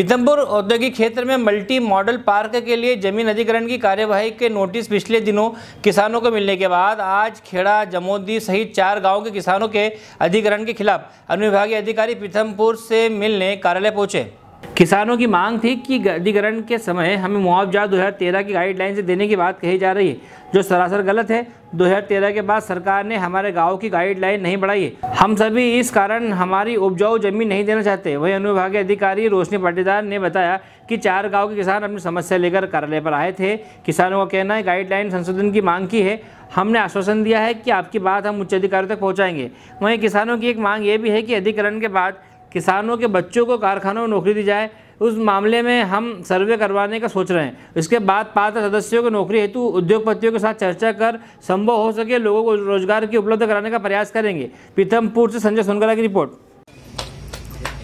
पीतमपुर औद्योगिक क्षेत्र में मल्टी मॉडल पार्क के लिए ज़मीन अधिग्रहण की कार्यवाही के नोटिस पिछले दिनों किसानों को मिलने के बाद आज खेड़ा, जमोदी सहित चार गाँव के किसानों के अधिग्रहण के खिलाफ अनुविभागीय अधिकारी पीतमपुर से मिलने कार्यालय पहुँचे। किसानों की मांग थी कि अधिग्रहण के समय हमें मुआवजा 2013 की गाइडलाइन से देने की बात कही जा रही है, जो सरासर गलत है। 2013 के बाद सरकार ने हमारे गाँव की गाइडलाइन नहीं बढ़ाई है। हम सभी इस कारण हमारी उपजाऊ ज़मीन नहीं देना चाहते। वहीं अनुविभागीय अधिकारी रोशनी पाटीदार ने बताया कि चार गाँव के किसान अपनी समस्या लेकर कार्यालय पर आए थे। किसानों का कहना है गाइडलाइन संशोधन की मांग की है। हमने आश्वासन दिया है कि आपकी बात हम उच्च अधिकारियों तक पहुँचाएँगे। वहीं किसानों की एक मांग ये भी है कि अधिकरण के बाद किसानों के बच्चों को कारखानों में नौकरी दी जाए उस मामले में हम सर्वे करवाने का सोच रहे हैं। इसके बाद पात्र सदस्यों को नौकरी हेतु उद्योगपतियों के साथ चर्चा कर संभव हो सके लोगों को रोज़गार की उपलब्ध कराने का प्रयास करेंगे। पीतमपुर से संजय सोनकला की रिपोर्ट।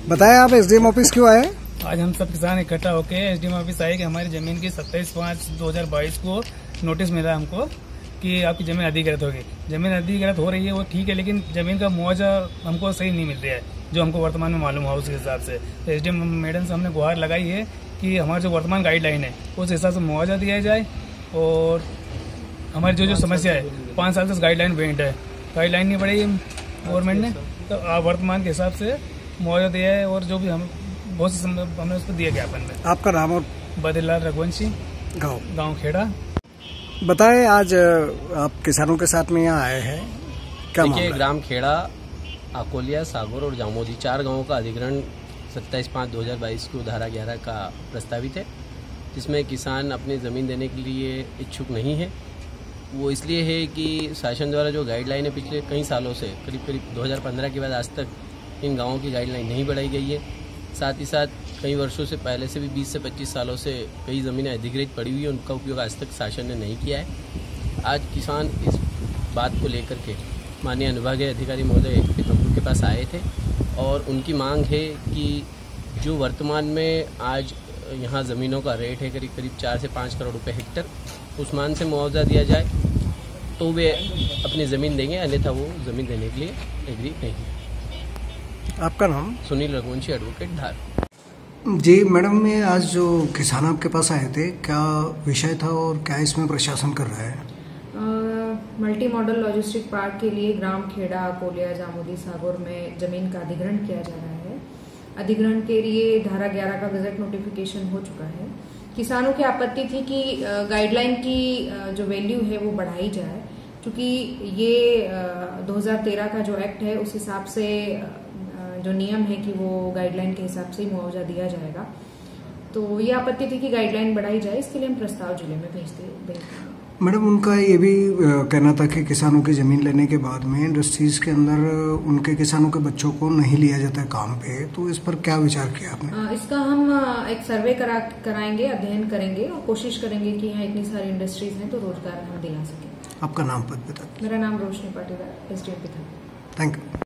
बताएँ आप एसडीएम ऑफ़िस क्यों आए? आज हम सब किसान इकट्ठा होकर एसडीएम ऑफ़िस आए कि हमारी ज़मीन की सत्ताईस पाँच दो हज़ार बाईस को नोटिस मिला हमको। कि आपकी ज़मीन अधिकृत होगी। ज़मीन अधिकृत हो रही है वो ठीक है लेकिन ज़मीन का मुआवजा हमको सही नहीं मिल रहा है जो हमको वर्तमान में मालूम हुआ उस हिसाब से। तो एस मैडम से हमने गुहार लगाई है कि हमारी जो वर्तमान गाइडलाइन है उस हिसाब से मुआवजा दिया जाए और हमारी जो जो समस्या है पाँच साल से गाइडलाइन वेंट है। गाइडलाइन नहीं बढ़ी गवर्नमेंट ने? तो वर्तमान के हिसाब से मुआवजा दिया है और जो भी हम बहुत से हमने उस पर दिया ज्ञापन में। आपका नाम और बद्रीलाल रघुवंशी गाँव। गाँव खेड़ा। बताएँ आज आप किसानों के साथ में यहाँ आए हैं। क्या देखिए ग्राम खेड़ा अकोलिया सागर और जामोदी चार गाँवों का अधिग्रहण सत्ताईस पाँच दो हज़ार बाईस को धारा ग्यारह का प्रस्तावित है जिसमें किसान अपनी ज़मीन देने के लिए इच्छुक नहीं है। वो इसलिए है कि शासन द्वारा जो गाइडलाइन है पिछले कई सालों से करीब करीब 2015 के बाद आज तक इन गाँवों की गाइडलाइन नहीं बढ़ाई गई है। साथ ही साथ कई वर्षों से पहले से भी 20 से 25 सालों से कई ज़मीनें अधिग्रहित पड़ी हुई हैं उनका उपयोग आज तक शासन ने नहीं किया है। आज किसान इस बात को लेकर के माननीय अनुभागीय अधिकारी महोदय पीतमपुर के पास आए थे और उनकी मांग है कि जो वर्तमान में आज यहाँ ज़मीनों का रेट है करीब करीब चार से पाँच करोड़ रुपए हेक्टर उस मान से मुआवजा दिया जाए तो वे अपनी ज़मीन देंगे अन्यथा वो ज़मीन देने के लिए एग्री नहीं। आपका नाम? सुनील रघुवंशी एडवोकेट धार। जी मैडम ये आज जो किसान आपके पास आए थे क्या विषय था और क्या इसमें प्रशासन कर रहा है? मल्टी मॉडल लॉजिस्टिक पार्क के लिए ग्राम खेड़ा कोलिया जामुदी सागौर में ज़मीन का अधिग्रहण किया जा रहा है। अधिग्रहण के लिए धारा 11 का गजट नोटिफिकेशन हो चुका है। किसानों की आपत्ति थी कि गाइडलाइन की जो वैल्यू है वो बढ़ाई जाए क्योंकि ये अ, 2013 का जो एक्ट है उस हिसाब से जो नियम है कि वो गाइडलाइन के हिसाब से ही मुआवजा दिया जाएगा। तो ये आपत्ति थी कि गाइडलाइन बढ़ाई जाए इसके लिए हम प्रस्ताव ज़िले में भेजते हैं। मैडम उनका ये भी कहना था कि किसानों की ज़मीन लेने के बाद में इंडस्ट्रीज़ के अंदर उनके किसानों के बच्चों को नहीं लिया जाता है काम पे तो इस पर क्या विचार किया आपने? इसका हम एक सर्वे करा कराएँगे अध्ययन करेंगे और कोशिश करेंगे कि यहाँ इतनी सारी इंडस्ट्रीज़ हैं तो रोज़गार हम दिला सकें। आपका नाम पद बता मेरा नाम Roshni Patidar S D thank you